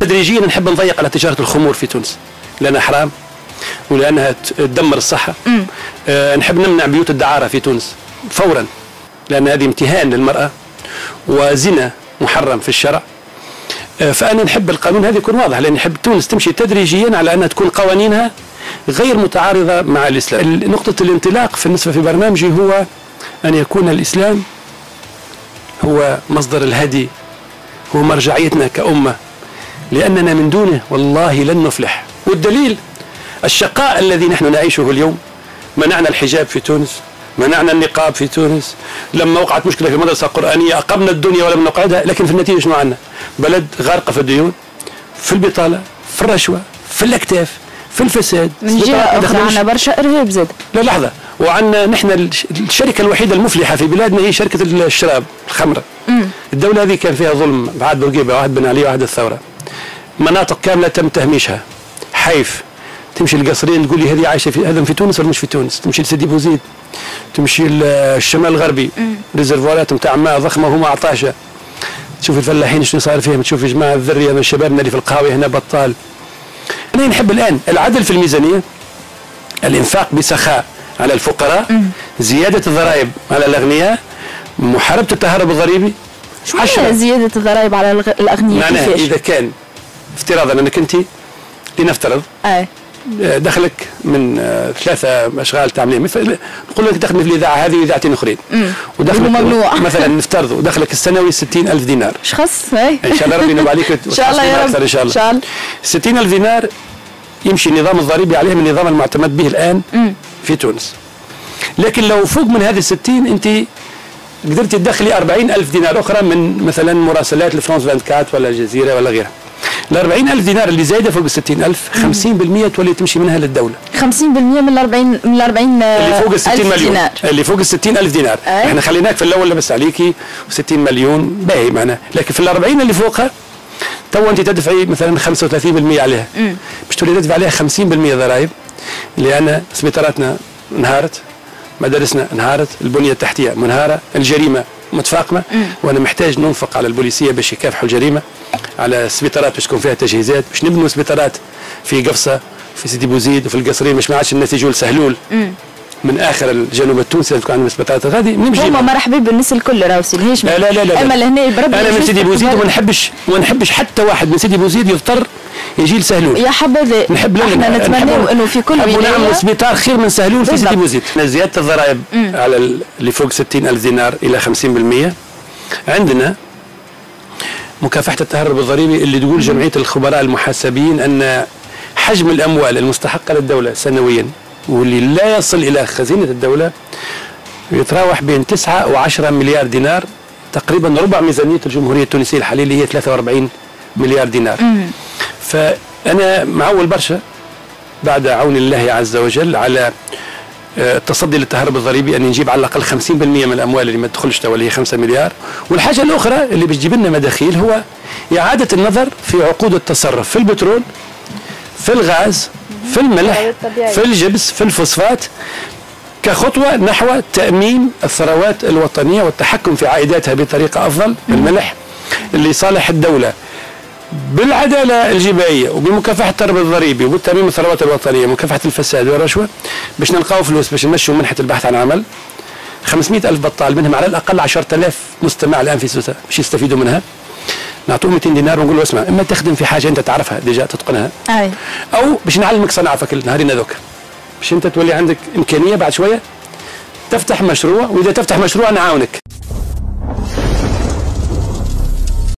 تدريجيا نحب نضيق على تجارة الخمور في تونس. لأنها حرام ولأنها تدمر الصحة. آه نحب نمنع بيوت الدعارة في تونس فورا لأن هذه امتهان للمرأة وزنا محرم في الشرع. آه فأنا نحب القانون هذا يكون واضح لأن نحب تونس تمشي تدريجيا على أنها تكون قوانينها غير متعارضة مع الإسلام. نقطة الانطلاق في النسبة في برنامجي هو أن يكون الإسلام هو مصدر الهدي هو مرجعيتنا كأمة. لأننا من دونه والله لن نفلح. والدليل الشقاء الذي نحن نعيشه اليوم منعنا الحجاب في تونس منعنا النقاب في تونس لما وقعت مشكلة في المدرسة القرآنية أقمنا الدنيا ولم نقعدها لكن في النتيجة شنو عندنا؟ بلد غارقة في الديون في البطالة في الرشوة في الاكتاف في الفساد من جهة أخرى عندنا برشا إرهاب زاد. لا لحظة. وعندنا نحن الشركة الوحيدة المفلحة في بلادنا هي شركة الشراب الخمرة. مم. الدولة هذه كان فيها ظلم بعد بورقيبة واحد بن علي واحد الثورة. مناطق كاملة تم تهميشها. حيف تمشي القصرين تقول لي هذه عايشة في هذا في تونس ولا مش في تونس؟ تمشي لسيدي بوزيد تمشي الشمال الغربي. ريزرفوارات نتاع ماء ضخمة وهما عطاشة. تشوف الفلاحين شنو صار فيهم تشوف يا جماعة الذرية من شبابنا اللي في القهاوي هنا بطال. أنا نحب الآن العدل في الميزانية الإنفاق بسخاء على الفقراء زيادة الضرائب على الأغنياء محاربة التهرب الضريبي. شو زيادة الضرائب على الأغنياء؟ معناها إذا كان افتراضا أنك أنت لنفترض أي. دخلك من ثلاثة أشغال تعملين مثل نقول لك دخل مثل الإذاعة هذه وإذاعتين أخرين. ودخلك ممنوع مثلا نفترض ودخلك السنوي 60 ألف دينار. شخص إن شاء الله ربي ينوب عليك إن شاء الله يا رب. إن شاء الله. 60 ألف دينار يمشي النظام الضريبي عليه من النظام المعتمد به الآن في تونس. لكن لو فوق من هذه الستين أنت قدرت تدخلي 40 ألف دينار أخرى من مثلا مراسلات لفرانس 24 ولا الجزيرة ولا غيرها. ال 40 ألف دينار اللي زايدة فوق ال 60 ألف 50% تولي تمشي منها للدولة. 50% من ال 40 من ال 40 اللي فوق ال 60 مليون. دينار. اللي فوق ال 60 ألف دينار. أي. إحنا خليناك في الأول لبس عليكي 60 مليون باهي معناها لكن في ال 40 اللي فوقها تو أنت تدفعي مثلا 35% عليها. باش تولي تدفع عليها 50% ضرائب؟ لأن سبيطاراتنا انهارت مدارسنا انهارت البنية التحتية منهارة الجريمة متفاقمة وأنا محتاج ننفق على البوليسية باش يكافحوا الجريمة على السبيطارات باش تكون فيها تجهيزات باش نبنوا سبيطارات في قفصة في سيدي بوزيد وفي القصرين باش ما عادش الناس يجوا لسهلول. من آخر الجنوب التونسي تكون عندنا سبيطارات غادي نمشي. هما مرحبا بالناس الكل راهو سي لا لا لا, لا. أما لهنا بربي أنا من سيدي بوزيد وما نحبش وما نحبش حتى واحد من سيدي بوزيد يضطر يجي لسهلول. يا حبذا نحب إحنا نتمنى إنه في كل ولايه نعمل سبيطار خير من سهلول في سيدي بوزيد. زيادة الضرائب على اللي فوق 60 ألف دينار إلى 50% عندنا مكافحة التهرب الضريبي اللي تقول جمعية الخبراء المحاسبين أن حجم الأموال المستحقة للدولة سنويا واللي لا يصل إلى خزينة الدولة يتراوح بين 9 و10 مليار دينار. تقريبا ربع ميزانية الجمهورية التونسية الحالية اللي هي 43 مليار دينار. مم. فانا معول برشا بعد عون الله عز وجل على التصدي للتهرب الضريبي أن نجيب على الأقل 50% من الأموال اللي ما تدخلش تو اللي هي 5 مليار والحاجة الأخرى اللي بتجيب لنا مداخيل هو إعادة النظر في عقود التصرف في البترول في الغاز في الملح في الجبس في الفوسفات كخطوة نحو تأمين الثروات الوطنية والتحكم في عائداتها بطريقة أفضل الملح اللي صالح الدولة بالعدالة الجبائية وبمكافحة التربة الضريبي وبتأمين الثروات الوطنية ومكافحة الفساد والرشوة باش نلقاو فلوس باش نمشوا منحة البحث عن عمل. 500 ألف بطال منهم على الأقل 10000 مستمع الآن في سوسة. باش يستفيدوا منها؟ نعطوه 200 دينار ونقول له اسمع إما تخدم في حاجة أنت تعرفها ديجا تتقنها أي. أو باش نعلمك صنعة في النهارين هذوك. باش أنت تولي عندك إمكانية بعد شوية تفتح مشروع وإذا تفتح مشروع نعاونك.